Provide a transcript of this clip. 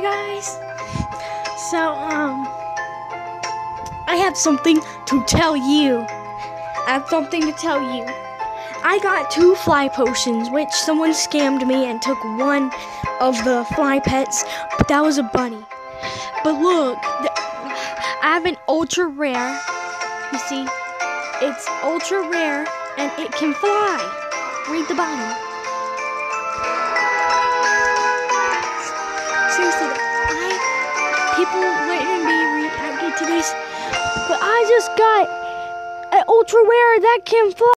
guys. So, um, I have something to tell you. I have something to tell you. I got two fly potions, which someone scammed me and took one of the fly pets, but that was a bunny. But look, I have an ultra rare. You see, it's ultra rare and it can fly. Read the bottom. People be to this, but I just got an ultra rare that can fly.